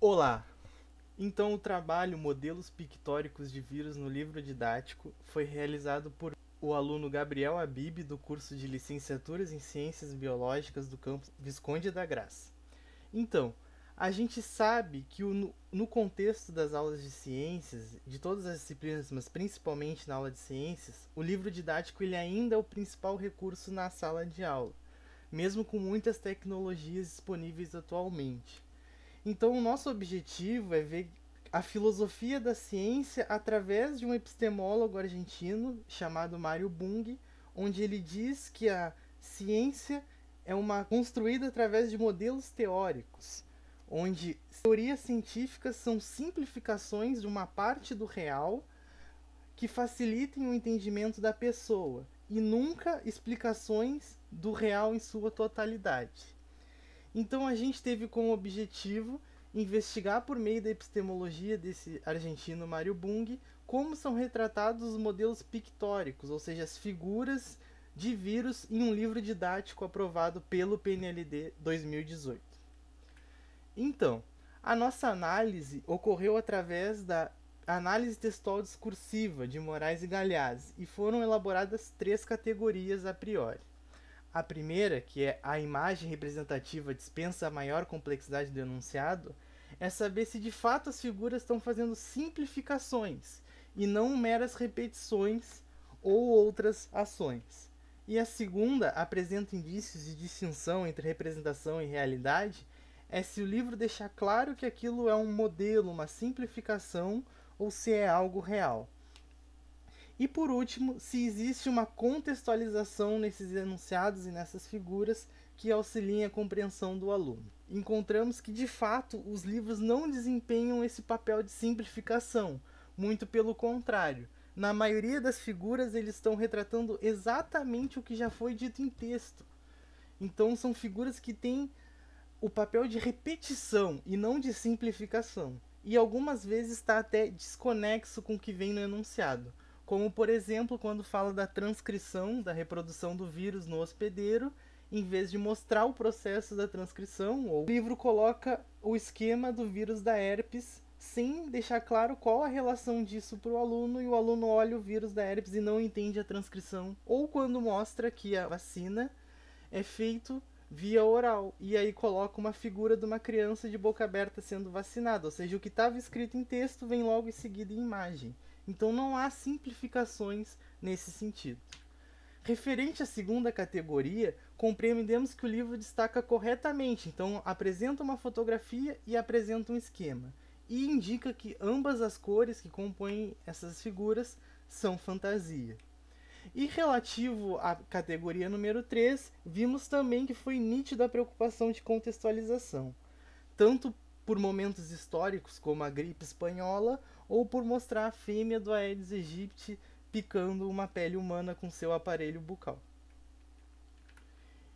Olá! Então, o trabalho Modelos Pictóricos de Vírus no Livro Didático foi realizado por o aluno Gabriel Abib, do curso de Licenciaturas em Ciências Biológicas do campus Visconde da Graça. Então, a gente sabe que o, no contexto das aulas de ciências, de todas as disciplinas, mas principalmente na aula de ciências, o livro didático ele ainda é o principal recurso na sala de aula, mesmo com muitas tecnologias disponíveis atualmente. Então, o nosso objetivo é ver a filosofia da ciência através de um epistemólogo argentino chamado Mário Bung, onde ele diz que a ciência é uma construída através de modelos teóricos, onde teorias científicas são simplificações de uma parte do real que facilitem o entendimento da pessoa e nunca explicações do real em sua totalidade. Então a gente teve como objetivo investigar por meio da epistemologia desse argentino Mário Bung como são retratados os modelos pictóricos, ou seja, as figuras de vírus em um livro didático aprovado pelo PNLD 2018. Então, a nossa análise ocorreu através da análise textual discursiva de Moraes e Galhazzi e foram elaboradas três categorias a priori. A primeira, que é a imagem representativa dispensa a maior complexidade do enunciado, é saber se de fato as figuras estão fazendo simplificações e não meras repetições ou outras ações. E a segunda apresenta indícios de distinção entre representação e realidade, é se o livro deixar claro que aquilo é um modelo, uma simplificação ou se é algo real. E por último, se existe uma contextualização nesses enunciados e nessas figuras que auxiliem a compreensão do aluno. Encontramos que de fato os livros não desempenham esse papel de simplificação, muito pelo contrário. Na maioria das figuras, eles estão retratando exatamente o que já foi dito em texto. Então, são figuras que têm o papel de repetição e não de simplificação. E algumas vezes está até desconexo com o que vem no enunciado como por exemplo quando fala da transcrição, da reprodução do vírus no hospedeiro, em vez de mostrar o processo da transcrição, o livro coloca o esquema do vírus da herpes sem deixar claro qual a relação disso para o aluno e o aluno olha o vírus da herpes e não entende a transcrição, ou quando mostra que a vacina é feito via oral e aí coloca uma figura de uma criança de boca aberta sendo vacinada, ou seja, o que estava escrito em texto vem logo em seguida em imagem. Então não há simplificações nesse sentido. Referente à segunda categoria, compreendemos que o livro destaca corretamente, então apresenta uma fotografia e apresenta um esquema, e indica que ambas as cores que compõem essas figuras são fantasia. E relativo à categoria número 3, vimos também que foi nítida a preocupação de contextualização, tanto por momentos históricos como a gripe espanhola ou por mostrar a fêmea do Aedes aegypti picando uma pele humana com seu aparelho bucal.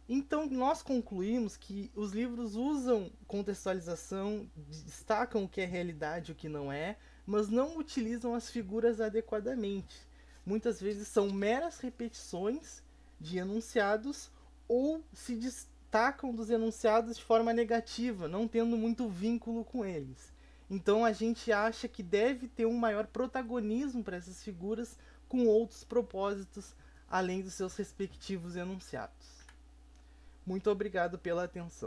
Então, nós concluímos que os livros usam contextualização, destacam o que é realidade e o que não é, mas não utilizam as figuras adequadamente. Muitas vezes são meras repetições de enunciados ou se destacam dos enunciados de forma negativa, não tendo muito vínculo com eles. Então a gente acha que deve ter um maior protagonismo para essas figuras com outros propósitos além dos seus respectivos enunciados. Muito obrigado pela atenção.